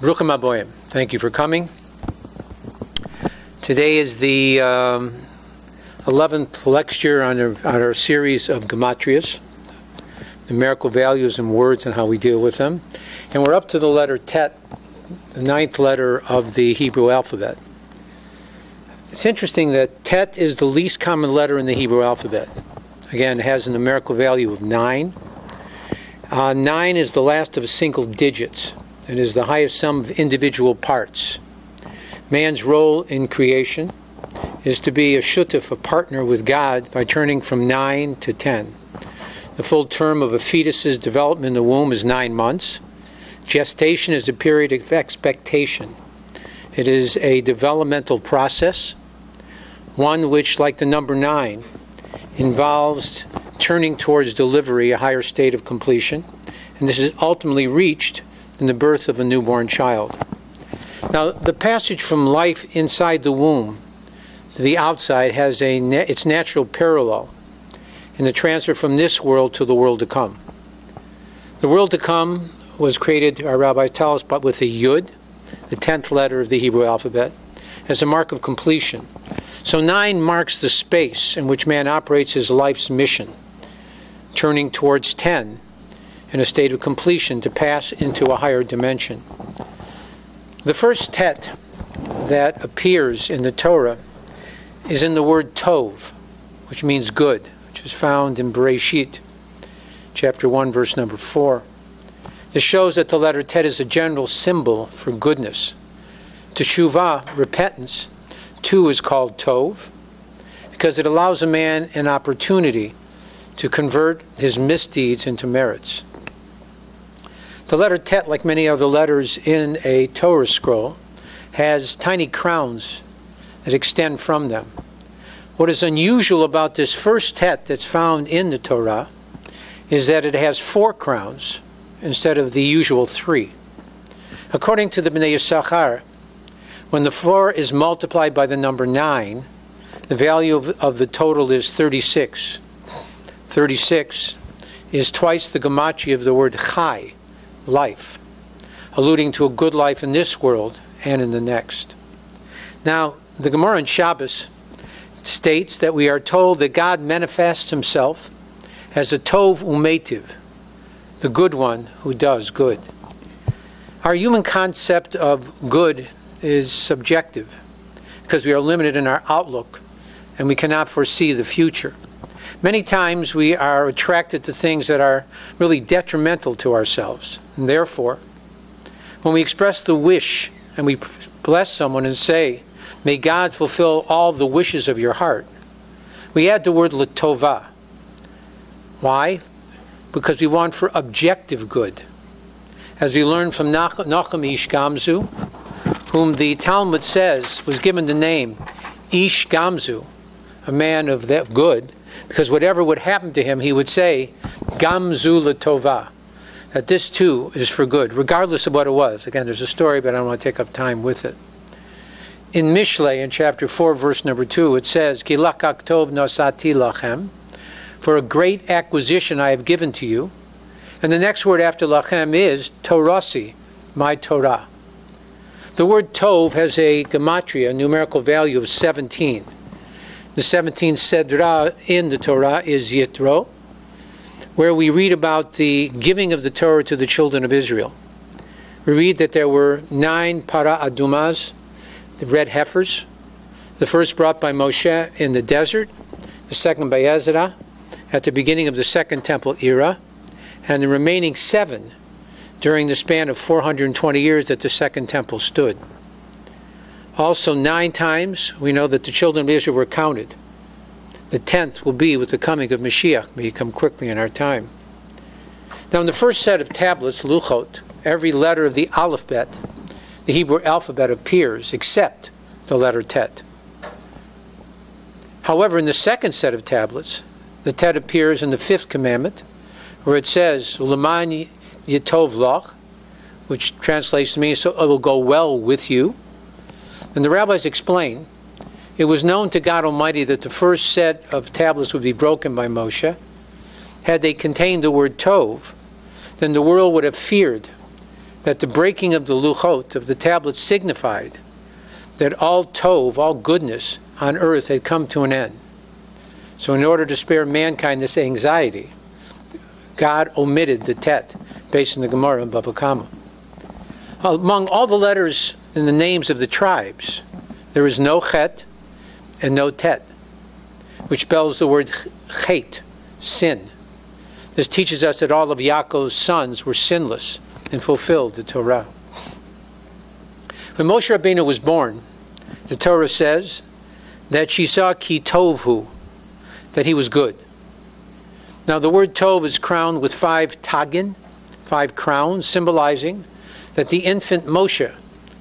Bruchim Aboyim, thank you for coming. Today is the um, 11th lecture on our, on our series of gematrias, numerical values and words and how we deal with them. And we're up to the letter Tet, the ninth letter of the Hebrew alphabet. It's interesting that Tet is the least common letter in the Hebrew alphabet. Again, it has a numerical value of 9. Uh, 9 is the last of single digits. It is the highest sum of individual parts. Man's role in creation is to be a shutuf, a partner with God, by turning from 9 to 10. The full term of a fetus's development in the womb is nine months. Gestation is a period of expectation. It is a developmental process, one which, like the number nine, involves turning towards delivery, a higher state of completion, and this is ultimately reached in the birth of a newborn child. Now, the passage from life inside the womb to the outside has a its natural parallel in the transfer from this world to the world to come. The world to come was created, our rabbis tell us, but with a yud, the tenth letter of the Hebrew alphabet, as a mark of completion. So nine marks the space in which man operates his life's mission, turning towards ten in a state of completion to pass into a higher dimension. The first tet that appears in the Torah is in the word tov, which means good, which is found in Bereshit, chapter 1, verse number 4. This shows that the letter tet is a general symbol for goodness. Teshuvah, repentance, too is called tov because it allows a man an opportunity to convert his misdeeds into merits. The letter Tet, like many other letters in a Torah scroll, has tiny crowns that extend from them. What is unusual about this first Tet that's found in the Torah is that it has four crowns instead of the usual three. According to the Bnei Yisachar, when the four is multiplied by the number nine, the value of, of the total is 36. 36 is twice the gematria of the word chai, life, alluding to a good life in this world and in the next. Now, the Gemara in Shabbos states that we are told that God manifests himself as a Tov Umetiv, the good one who does good. Our human concept of good is subjective because we are limited in our outlook and we cannot foresee the future. Many times we are attracted to things that are really detrimental to ourselves. And therefore, when we express the wish and we bless someone and say, May God fulfill all the wishes of your heart, we add the word latova. Why? Because we want for objective good. As we learn from Nachum Ish Gamzu, whom the Talmud says was given the name Ish Gamzu, a man of that good, because whatever would happen to him, he would say, Gamzu tova, that this too is for good, regardless of what it was. Again, there's a story, but I don't want to take up time with it. In Mishle, in chapter 4, verse number 2, it says, Kilakak tov nosati lachem, for a great acquisition I have given to you. And the next word after lachem is torasi, my Torah. The word tov has a gematria, a numerical value of 17. The 17th Sedra in the Torah is Yitro, where we read about the giving of the Torah to the children of Israel. We read that there were nine para adumas, the red heifers, the first brought by Moshe in the desert, the second by Ezra at the beginning of the Second Temple era, and the remaining seven during the span of 420 years that the Second Temple stood. Also, nine times we know that the children of Israel were counted. The tenth will be with the coming of Mashiach. May he come quickly in our time. Now, in the first set of tablets, Luchot, every letter of the alphabet, the Hebrew alphabet appears except the letter Tet. However, in the second set of tablets, the Tet appears in the fifth commandment, where it says, Ulamani Yitov Loch, which translates to me, so it will go well with you. And the rabbis explain it was known to God Almighty that the first set of tablets would be broken by Moshe. Had they contained the word Tov, then the world would have feared that the breaking of the luchot, of the tablets, signified that all tov, all goodness on earth had come to an end. So, in order to spare mankind this anxiety, God omitted the tet, based on the Gemara in Bava Kama. Among all the letters in the names of the tribes, there is no chet and no tet, which spells the word chet, sin. This teaches us that all of Yaakov's sons were sinless and fulfilled the Torah. When Moshe Rabbeinu was born, the Torah says that she saw ki tovhu, that he was good. Now the word tov is crowned with five tagin, five crowns, symbolizing that the infant Moshe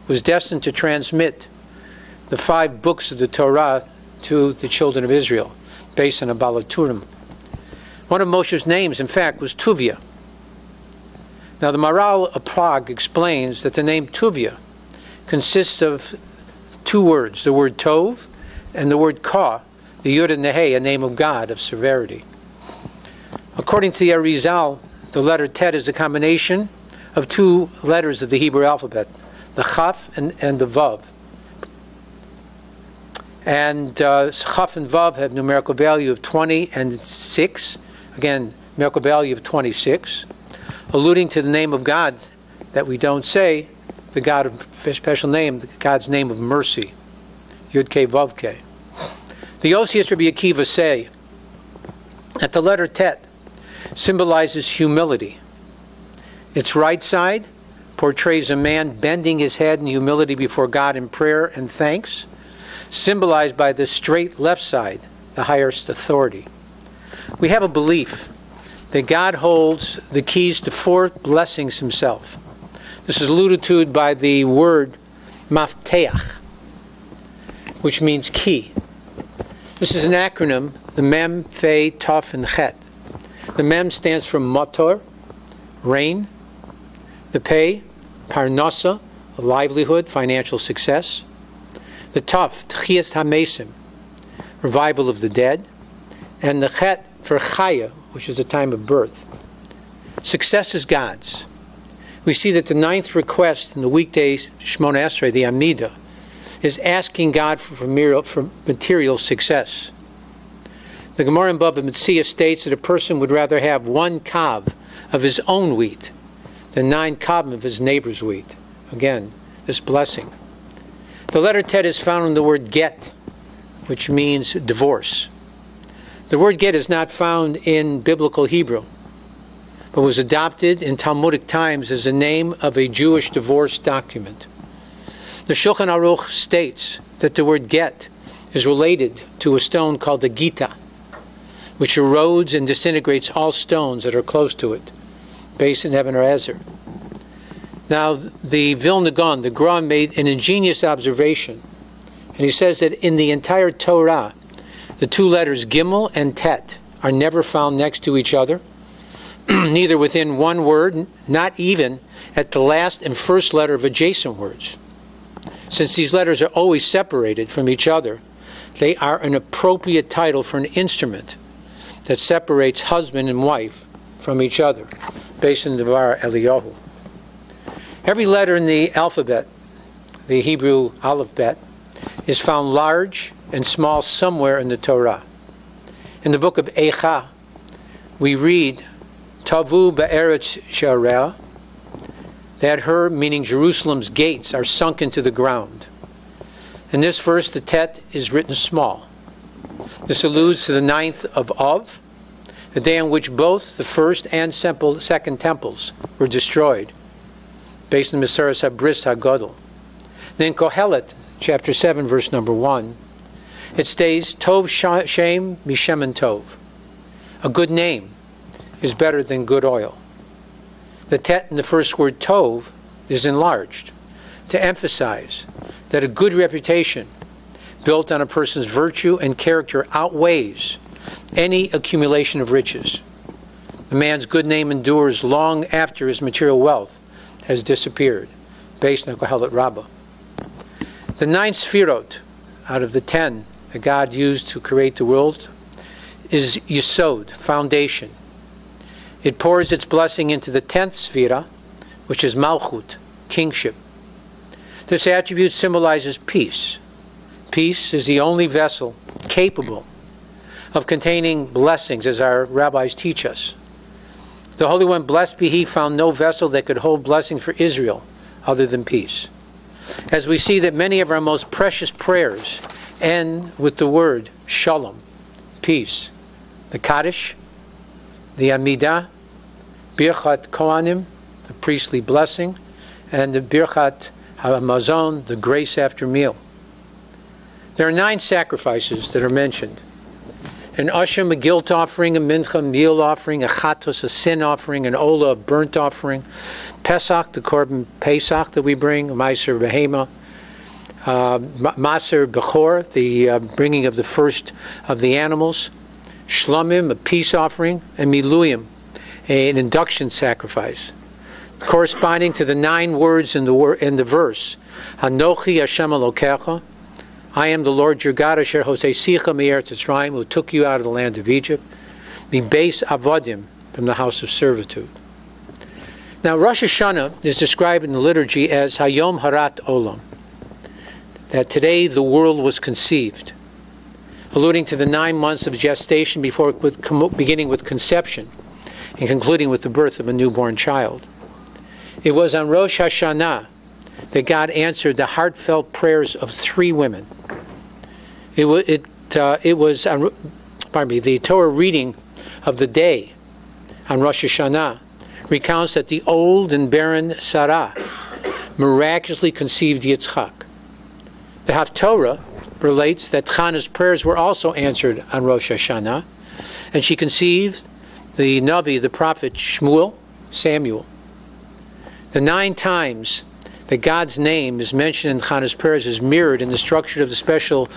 was destined to transmit the five books of the Torah to the children of Israel, based on a Baal HaTurim. One of Moshe's names, in fact, was Tuvia. Now, the Maharal of Prague explains that the name Tuvia consists of two words the word Tov and the word Ka, the Yud and the He, a name of God of severity. According to the Arizal, the letter Tet is a combination of two letters of the Hebrew alphabet, the Chaf and, and the Vav. And uh, Chaf and Vav have numerical value of 20 and 6. Again, numerical value of 26, alluding to the name of God that we don't say, the God of special name, the God's name of mercy, Yud Ke Vav Ke. The Osias Rabbi Akiva say that the letter Tet symbolizes humility. Its right side portrays a man bending his head in humility before God in prayer and thanks, symbolized by the straight left side, the highest authority. We have a belief that God holds the keys to four blessings himself. This is alluded to by the word mafteach, which means key. This is an acronym, the Mem, Fe, Tov, and Chet. The Mem stands for motor, rain. The pay, parnasa, livelihood, financial success. The Tov, Tchias Hamesim, revival of the dead. And the Chet for Chaya, which is the time of birth. Success is God's. We see that the ninth request in the weekday Shmona Esrei, the Amida, is asking God for, for material success. The Gemara in Bava Metzia states that a person would rather have one kav of his own wheat than nine kav of his neighbor's wheat. Again, this blessing. The letter tet is found in the word get, which means divorce. The word get is not found in biblical Hebrew, but was adopted in Talmudic times as the name of a Jewish divorce document. The Shulchan Aruch states that the word get is related to a stone called the Gita, which erodes and disintegrates all stones that are close to it, based in Eben Ezer. Now, the Vilna Gaon, the Gra, made an ingenious observation, and he says that in the entire Torah, the two letters Gimel and Tet are never found next to each other, neither within one word, not even at the last and first letter of adjacent words. Since these letters are always separated from each other, they are an appropriate title for an instrument that separates husband and wife from each other, based on Devar Eliyahu. Every letter in the alphabet, the Hebrew alphabet, is found large and small somewhere in the Torah. In the book of Eicha, we read, Tavu be'eretz shareh, that her, meaning Jerusalem's gates, are sunk into the ground. In this verse, the tet is written small. This alludes to the ninth of Av, the day on which both the first and second temples were destroyed, based on Meseres Habris HaGodel. Then Kohelet, chapter 7, verse number 1, it states, Tov Shem Mishem Tov. A good name is better than good oil. The tet in the first word Tov is enlarged to emphasize that a good reputation built on a person's virtue and character outweighs any accumulation of riches. A man's good name endures long after his material wealth has disappeared, based on Kohelet Rabbah. The nine sfirot out of the ten that God used to create the world is Yisod, foundation. It pours its blessing into the tenth sfira, which is Malchut, kingship. This attribute symbolizes peace. Peace is the only vessel capable of containing blessings, as our rabbis teach us. The Holy One, blessed be He, found no vessel that could hold blessing for Israel other than peace. As we see that many of our most precious prayers end with the word shalom, peace. The Kaddish, the Amidah, Birchat Kohanim, the priestly blessing, and the Birchat HaMazon, the grace after meal. There are nine sacrifices that are mentioned. An Usham, a guilt offering, a Mincha, meal offering, a Chatos, a sin offering, an Ola, a burnt offering, Pesach, the Korban Pesach that we bring, Meiser Behema, uh, Maser Bechor, the uh, bringing of the first of the animals, Shlomim, a peace offering, and Miluyim, an induction sacrifice. Corresponding to the nine words in the, wor- in the verse, Anochi Hashem Elokecha, I am the Lord your God, Asher Hosesicha Me'eretz who took you out of the land of Egypt, Mi base Avodim, from the house of servitude. Now, Rosh Hashanah is described in the liturgy as Hayom Harat Olam, that today the world was conceived, alluding to the nine months of gestation before with, beginning with conception and concluding with the birth of a newborn child. It was on Rosh Hashanah that God answered the heartfelt prayers of three women. It, was, it, uh, it was, on, pardon me, the Torah reading of the day on Rosh Hashanah recounts that the old and barren Sarah miraculously conceived Yitzchak. The Haftorah relates that Chana's prayers were also answered on Rosh Hashanah, and she conceived the Navi, the prophet Shmuel, Samuel. The nine times that God's name is mentioned in Chana's prayers is mirrored in the structure of the special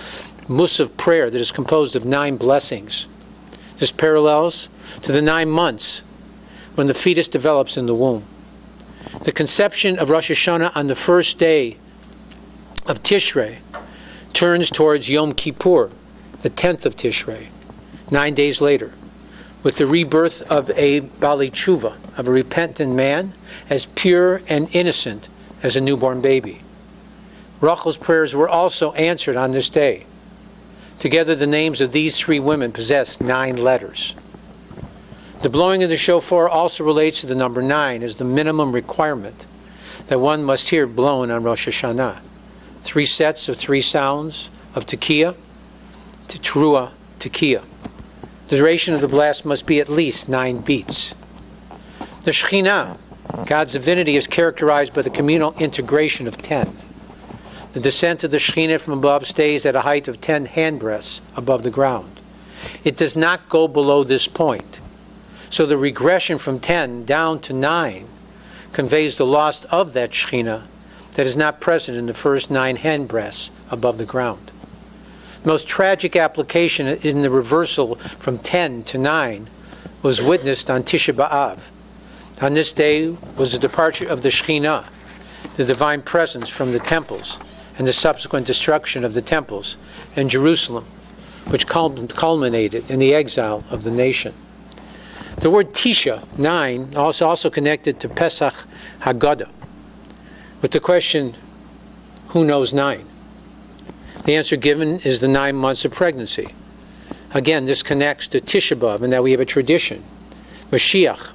Musaf prayer that is composed of nine blessings. This parallels to the nine months when the fetus develops in the womb. The conception of Rosh Hashanah on the first day of Tishrei turns towards Yom Kippur, the 10th of Tishrei, nine days later, with the rebirth of a Baal Teshuva, of a repentant man, as pure and innocent as a newborn baby. Rachel's prayers were also answered on this day. Together, the names of these three women possess nine letters. The blowing of the shofar also relates to the number nine as the minimum requirement that one must hear blown on Rosh Hashanah. Three sets of three sounds of tekiah, to trua, tekiah. The duration of the blast must be at least nine beats. The Shekhinah, God's divinity, is characterized by the communal integration of ten. The descent of the Shekhinah from above stays at a height of ten handbreadths above the ground. It does not go below this point. So the regression from 10 down to 9 conveys the loss of that Shekhinah that is not present in the first nine handbreadths above the ground. The most tragic application in the reversal from 10 to 9 was witnessed on Tisha B'Av. On this day was the departure of the Shekhinah, the divine presence from the temples, and the subsequent destruction of the temples in Jerusalem, which culminated in the exile of the nation. The word Tisha, nine, also also connected to Pesach Haggadah, with the question, who knows nine? The answer given is the nine months of pregnancy. Again, this connects to Tisha B'Av, and that we have a tradition. Mashiach,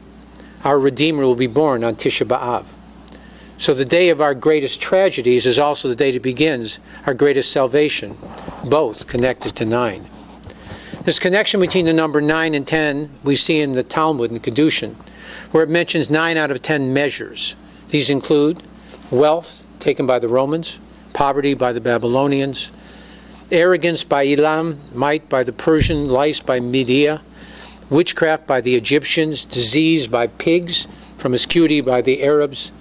our Redeemer, will be born on Tisha B'Av. So the day of our greatest tragedies is also the day that begins our greatest salvation, both connected to nine. This connection between the number 9 and 10 we see in the Talmud and Kedushin, where it mentions 9 out of 10 measures. These include wealth taken by the Romans, poverty by the Babylonians, arrogance by Elam, might by the Persian, lice by Media, witchcraft by the Egyptians, disease by pigs, promiscuity by the Arabs,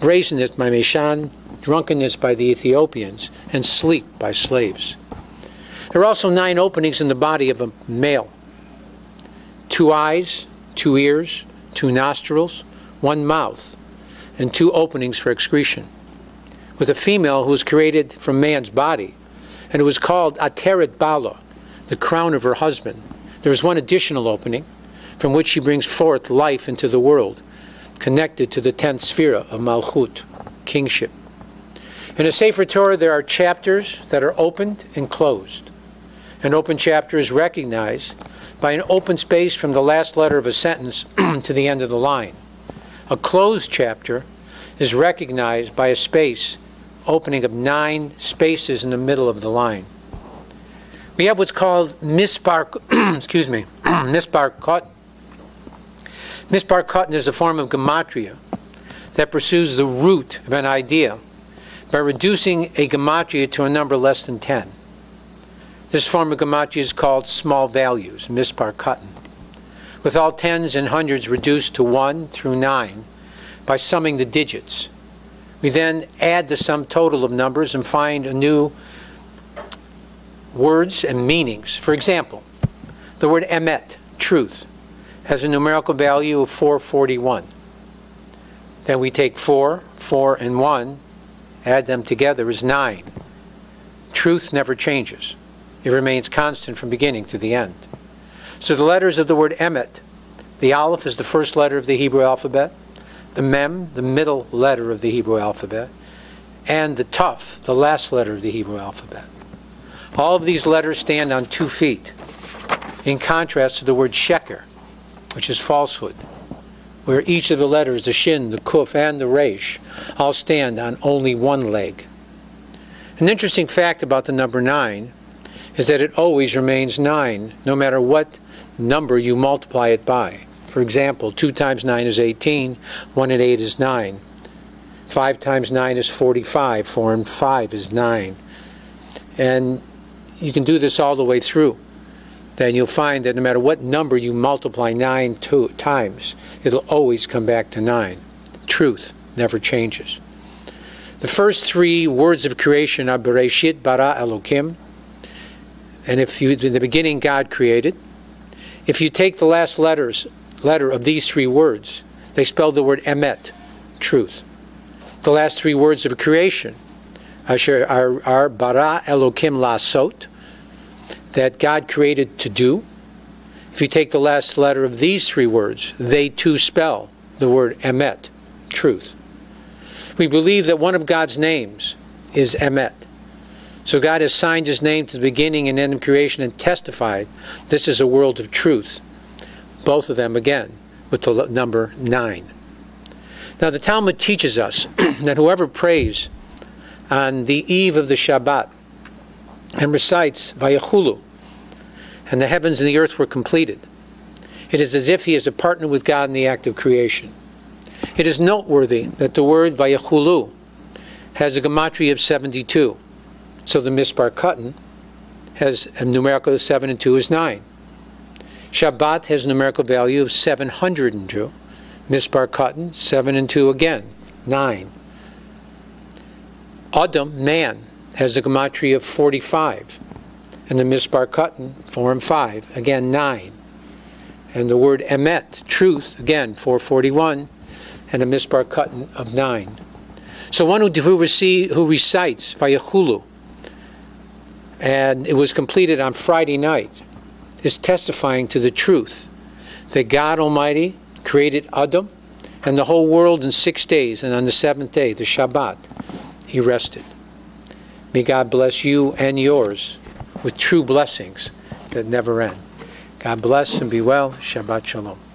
brazenness by Meshan, drunkenness by the Ethiopians, and sleep by slaves. There are also nine openings in the body of a male two eyes, two ears, two nostrils, one mouth, and two openings for excretion. With a female who was created from man's body, and who was called Ateret Bala, the crown of her husband, there is one additional opening from which she brings forth life into the world, connected to the tenth sphere of Malchut, kingship. In a Sefer Torah, there are chapters that are opened and closed. An open chapter is recognized by an open space from the last letter of a sentence to the end of the line. A closed chapter is recognized by a space opening of nine spaces in the middle of the line. We have what's called mispar, excuse me, mispar katan. Mispar katan is a form of gematria that pursues the root of an idea by reducing a gematria to a number less than 10. This form of gematria is called small values, mispar katan, with all tens and hundreds reduced to 1 through 9 by summing the digits. We then add the sum total of numbers and find a new words and meanings. For example, the word emet, truth, has a numerical value of 441. Then we take 4, 4, and 1, add them together is 9. Truth never changes. It remains constant from beginning to the end. So the letters of the word emet, the aleph is the first letter of the Hebrew alphabet, the mem, the middle letter of the Hebrew alphabet, and the tuf, the last letter of the Hebrew alphabet. All of these letters stand on two feet, in contrast to the word sheker, which is falsehood, where each of the letters, the shin, the kuf, and the resh, all stand on only one leg. An interesting fact about the number nine is that it always remains nine, no matter what number you multiply it by. For example, 2 times 9 is 18, 1 and 8 is 9. 5 times 9 is 45, 4 and 5 is 9. And you can do this all the way through, then you'll find that no matter what number you multiply 9 two times, it'll always come back to 9. Truth never changes. The first three words of creation are Bereshit, Bara, Elokim. And if you, in the beginning, God created. If you take the last letters, letter of these three words, they spell the word emet, truth. The last three words of creation Asher are, are bara Elokim lasot, that God created to do. If you take the last letter of these three words, they too spell the word emet, truth. We believe that one of God's names is emet. So God has signed his name to the beginning and end of creation and testified this is a world of truth. Both of them again with the number nine. Now the Talmud teaches us that whoever prays on the eve of the Shabbat and recites Vayachulu, and the heavens and the earth were completed. It is as if he is a partner with God in the act of creation. It is noteworthy that the word Vayachulu has a gematria of 72. So the Mispar Katan has a numerical of 7 and 2 is 9. Shabbat has a numerical value of 702. Mispar Katan, 7 and 2 again, 9. Adam, man, has a gematria of 45. And the Mispar Katan, form 5, again 9. And the word emet, truth, again 441, and a Mispar Katan of 9. So one who, who, receive, who recites Vayachulu, and it was completed on Friday night, is testifying to the truth that God Almighty created Adam and the whole world in six days, and on the seventh day, the Shabbat, he rested. May God bless you and yours with true blessings that never end. God bless and be well. Shabbat Shalom.